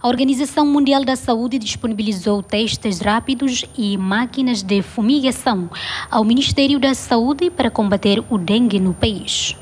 A Organização Mundial da Saúde disponibilizou testes rápidos e máquinas de fumigação ao Ministério da Saúde para combater o dengue no país.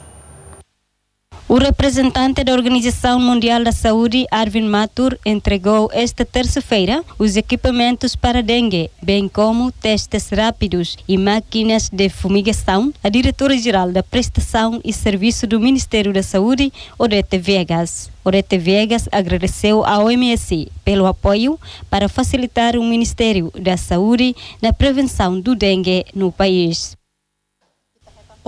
O representante da Organização Mundial da Saúde, Arvin Matur, entregou esta terça-feira os equipamentos para dengue, bem como testes rápidos e máquinas de fumigação à diretora-geral da Prestação e Serviço do Ministério da Saúde, Odete Vegas. Odete Vegas agradeceu à OMS pelo apoio para facilitar o Ministério da Saúde na prevenção do dengue no país.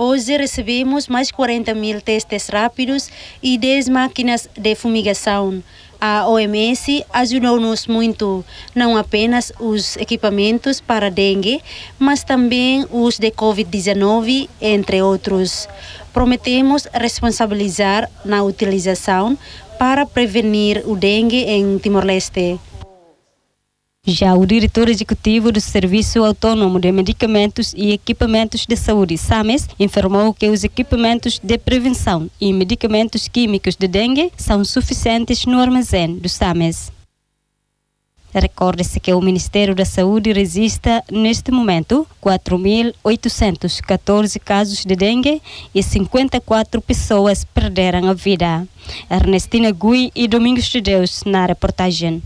Hoje recebemos mais 40 mil testes rápidos e 10 máquinas de fumigação. A OMS ajudou-nos muito, não apenas os equipamentos para dengue, mas também os de Covid-19, entre outros. Prometemos responsabilizar na utilização para prevenir o dengue em Timor-Leste. Já o diretor executivo do Serviço Autônomo de Medicamentos e Equipamentos de Saúde, SAMES, informou que os equipamentos de prevenção e medicamentos químicos de dengue são suficientes no armazém do SAMES. Recorde-se que o Ministério da Saúde registra, neste momento, 4.814 casos de dengue e 54 pessoas perderam a vida. Ernestina Gui e Domingos de Deus na reportagem.